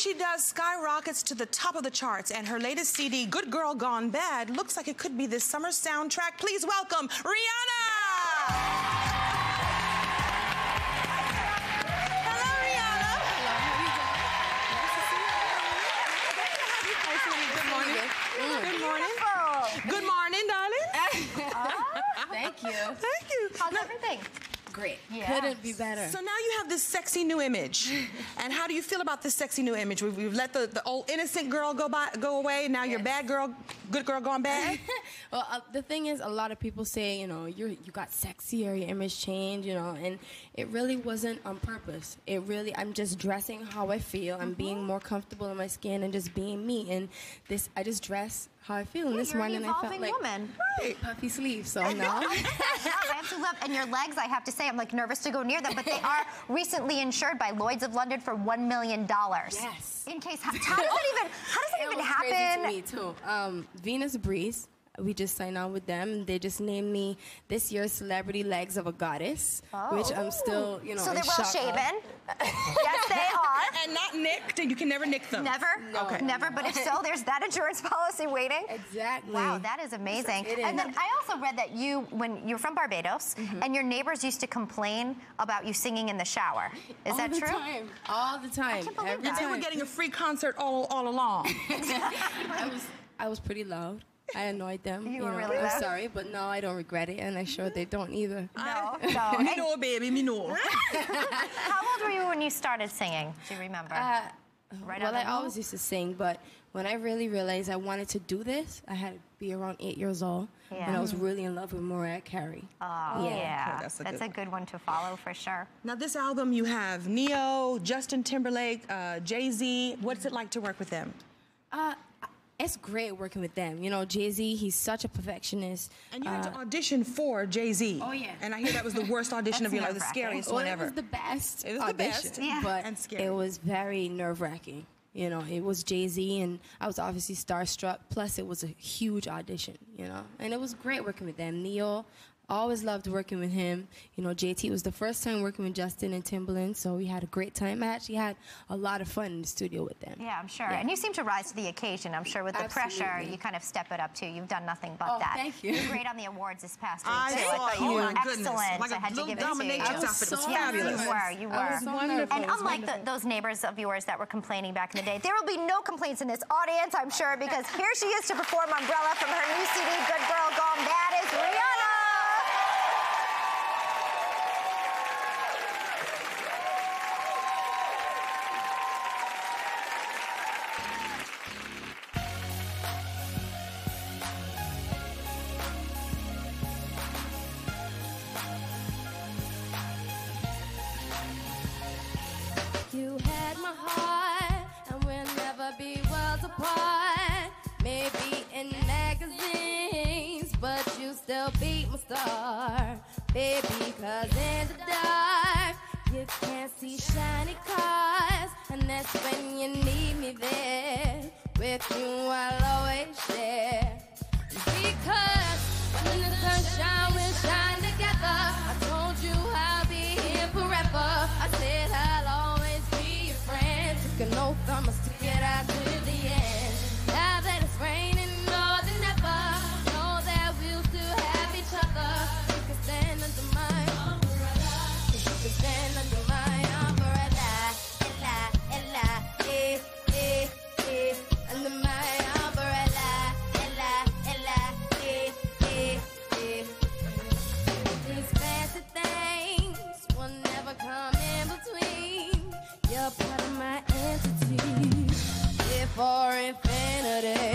she does skyrockets to the top of the charts, and her latest CD, Good Girl Gone Bad, looks like it could be this summer soundtrack. Please welcome Rihanna! Hello, Rihanna. Good morning. Good morning. Good morning, darling. Ah, thank you. Thank you. How's everything? Great. Yes. Couldn't be better. So now you have this sexy new image. and how do you feel about this sexy new image? We've, we've let the, the old innocent girl go by, go away. Now you're Yes. bad girl, good girl gone bad. well, uh, the thing is, a lot of people say, you know, you you got sexier, your image changed, you know, and it really wasn't on purpose. It really, I'm just dressing how I feel. I'm being more comfortable in my skin and just being me. And this, I just dress how I feel. and this morning I felt evolving like woman. puffy sleeves. So now, I absolutely love, and your legs. I have to say, I'm like nervous to go near them, but they are recently insured by Lloyd's of London for one million dollars. Yes. In case, how, how does that even? How does that it even happen? crazy to me too. Um, Venus Breeze. We just signed on with them. They just named me this year's celebrity legs of a goddess, which I'm still, you know, So they're well shaven. yes, they are. and not nicked, and you can never nick them. Never, Okay. never. But if so, there's that insurance policy waiting. Exactly. Wow, that is amazing. It And is. then I also read that you, when you're from Barbados, Mm-hmm. and your neighbors used to complain about you singing in the shower. Is that true? All that the true? Time. All the time. can't believe Every that. They were getting a free concert all, all along. I was I was pretty loud. I annoyed them. You were know, really I'm loud? sorry, but no, I don't regret it, and I'm sure they don't either. No, no. me And know, baby, me no. how old were you when you started singing? Do you remember? Uh, right well, I of the always used to sing, but when I really realized I wanted to do this, I had to be around eight years old, Yeah. and I was really in love with Mariah Carey. Oh, yeah. that's That's, a a, good good one to follow for sure. Now, this album, you have Ne-Yo, Justin Timberlake, uh, Jay Z. What's it like to work with them? Uh, it's great working with them. You know, Jay Z, he's such a perfectionist. And you had Uh, to audition for Jay Z. Oh, yeah. And I hear that was the worst audition of your life, the scariest well, one ever. it was the best. It was the audition, best. Yeah. but And scary. it was very nerve wracking. You know, it was Jay Z, and I was obviously starstruck. Plus, it was a huge audition. You know, and it was great working with them. Ne-Yo, always loved working with him. You know, JT was the first time working with Justin and Timbaland, so we had a great time. I actually had a lot of fun in the studio with them. Yeah, I'm sure. Yeah. And you seem to rise to the occasion. I'm sure with the pressure, you kind of step it up too. You've done nothing but Oh, that. thank you. were great on the awards this past week I too. saw I thought you. you Oh, were my goodness. excellent. Like so a I had to give it to you. dominatrix I was outfit. So Yes, fabulous. you were. You were. I was so nervous. And It was unlike the, those neighbors of yours that were complaining back in the day, there will be no complaints in this audience, I'm sure, because here she is to perform Umbrella from her new Maybe in magazines, but you still beat my star. Baby, cause in the dark, you can't see shiny cars. And that's when you need me there. With you, I'll always share. Because when the sunshine will shine together, I told you I'll be here forever. I said I'll always be your friend. Took an oath, I must come in between. You're part of my entity. Here for infinity.